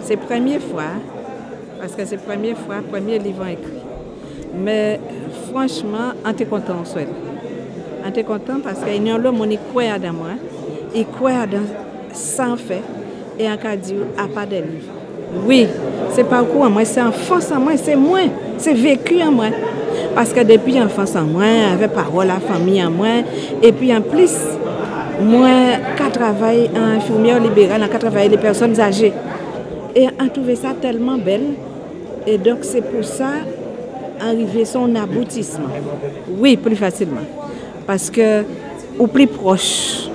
C'est la première fois, parce que c'est la première fois, premier livre écrit. Mais franchement, on est content, on souhaite. On est content parce qu'il y a un homme qui croit dans moi, il croit dans sans fait, et en cas dit, à pas de livre. Oui, c'est pas quoi moi, c'est enfance en moi, c'est moi, c'est vécu en moi. Parce que depuis enfance en moi, avec parole, la famille en moi, et puis en plus, moi, qui travaille en infirmière libérale, qui travaille les personnes âgées. Et on trouvé ça tellement belle. Et donc, c'est pour ça, arriver son aboutissement. Oui, plus facilement. Parce que, au plus proche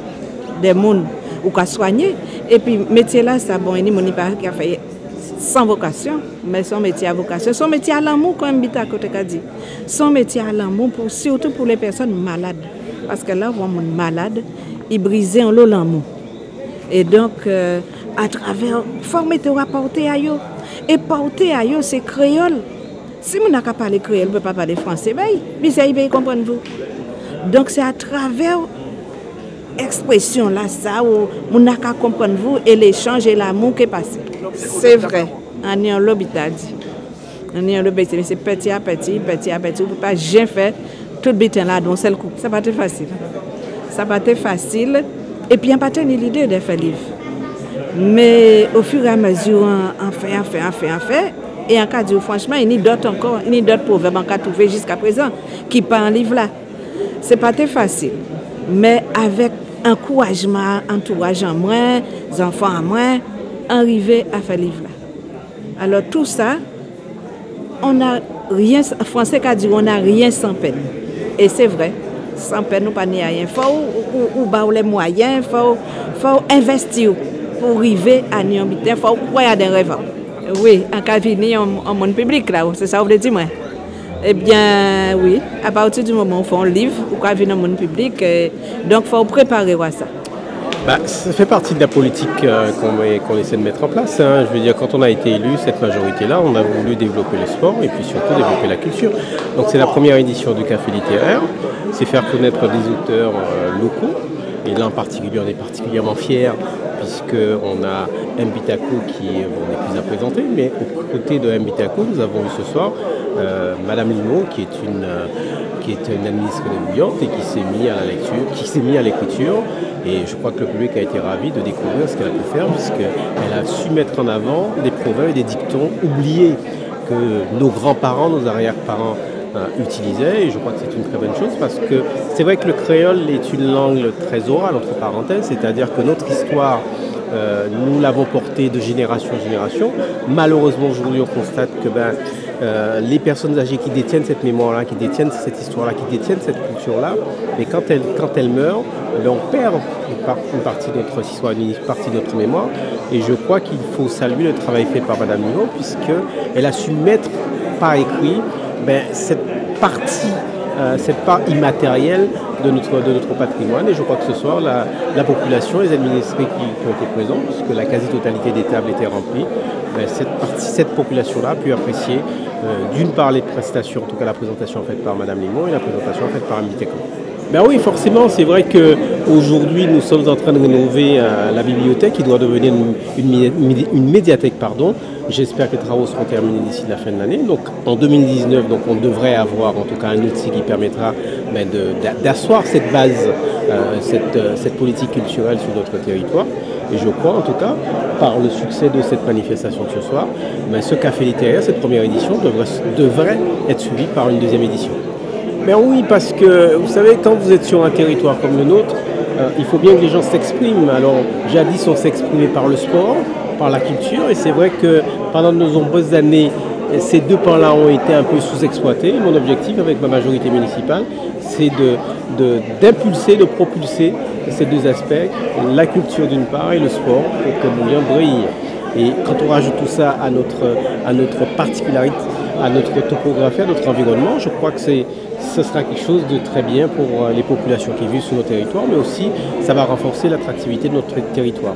des mondes, ou qu'à soigner. Et puis, métier là, c'est bon, il y a qui a fait sans vocation, mais son métier à vocation. Son métier à l'amour, comme Bita dit. Son métier à l'amour, pour, surtout pour les personnes malades. Parce que là, on voit malade, il brisait en l'eau l'amour. Et donc, euh, à travers, former te porter à eux. Et porter à eux, c'est créole. Si on n'a pas parlé créole, on ne peut pas parler français, ben, mais ça, il comprendre vous. Donc, c'est à travers expression là, ça, où on n'a qu'à comprendre vous et l'échange et l'amour qui est passé. C'est vrai. On est en l'hôpital. On est en l'hôpital, mais c'est petit à petit, petit à petit. On ne peut pas jamais faire tout le là d'un seul coup. Ça va être facile. Ça va être facile. Et puis, on n'a pas l'idée de faire livre. Mais au fur et à mesure, on fait, on fait, on fait, on fait. Et en cas de franchement, il y a d'autres encore, il y a d'autres proverbes en cas trouvé jusqu'à présent qui parlent en livre là. C'est pas très facile. Mais avec encouragement, entourage en moins, enfants en moins, arriver à faire livre là. Alors tout ça, on n'a rien, français a dit on n'a rien sans peine. Et c'est vrai, sans peine, nous pas rien. Il faut ou, ou, les moyens, il faut, investir pour arriver à n'y il faut croire à des rêves. Oui, en cas de en, monde public là, c'est ça que vous voulez dire moi? Eh bien, oui, à partir du moment où on fait un livre, ou qu'on vient dans le monde public, euh, donc il faut préparer ça. Bah, ça fait partie de la politique euh, qu'on essaie de mettre en place. Hein. Je veux dire, quand on a été élu, cette majorité-là, on a voulu développer le sport et puis surtout développer la culture. Donc c'est la première édition du Café littéraire. C'est faire connaître des auteurs euh, locaux. Et là en particulier, on est particulièrement fiers puisqu'on a Mbitako qui est, plus à présenter, mais aux côtés de Mbitako, nous avons eu ce soir euh, Madame Limo, qui est une, qui est une administre de et qui s'est mis à la lecture, qui s'est mis à l'écriture. Et je crois que le public a été ravi de découvrir ce qu'elle a pu faire, puisqu'elle a su mettre en avant des proverbes et des dictons oubliés que nos grands-parents, nos arrière-parents euh, utilisaient. Et je crois que c'est une très bonne chose parce que c'est vrai que le créole est une langue très orale, entre parenthèses, c'est-à-dire que notre histoire nous l'avons portée de génération en génération. Malheureusement, aujourd'hui, on constate que ben, euh, les personnes âgées qui détiennent cette mémoire-là, qui détiennent cette histoire-là, qui détiennent cette culture-là, mais quand elles, quand elles meurent, ben, on perd une, partie de notre histoire, une partie de notre mémoire. Et je crois qu'il faut saluer le travail fait par Madame Niveau, puisqu'elle a su mettre par écrit ben, cette partie euh, cette part immatérielle de notre, de notre patrimoine. Et je crois que ce soir, la, population, les administrés qui, ont été présents, puisque la quasi-totalité des tables étaient remplies, ben, cette, cette population-là a pu apprécier euh, d'une part les prestations, en tout cas la présentation faite par Madame Limon et la présentation faite par Amiteco. Ben oui, forcément, c'est vrai qu'aujourd'hui, nous sommes en train de rénover euh, la bibliothèque qui doit devenir une, une médiathèque. pardon. J'espère que les travaux seront terminés d'ici la fin de l'année. Donc en 2019, donc, on devrait avoir en tout cas un outil qui permettra ben, d'asseoir cette base, euh, euh, cette, politique culturelle sur notre territoire. Et je crois en tout cas, par le succès de cette manifestation de ce soir, ben, ce café littéraire, cette première édition, devrait, devrait être suivi par une deuxième édition. Ben oui, parce que vous savez, quand vous êtes sur un territoire comme le nôtre, euh, il faut bien que les gens s'expriment. Alors, jadis, on s'exprimait par le sport, par la culture. Et c'est vrai que pendant de nombreuses années, ces deux pans-là ont été un peu sous-exploités. Mon objectif avec ma majorité municipale, c'est d'impulser, de, de, propulser ces deux aspects, la culture d'une part et le sport, pour que Bouillon brille. Et quand on rajoute tout ça à notre, à notre particularité, à notre topographie, à notre environnement, je crois que ce sera quelque chose de très bien pour les populations qui vivent sur nos territoires, mais aussi ça va renforcer l'attractivité de notre territoire.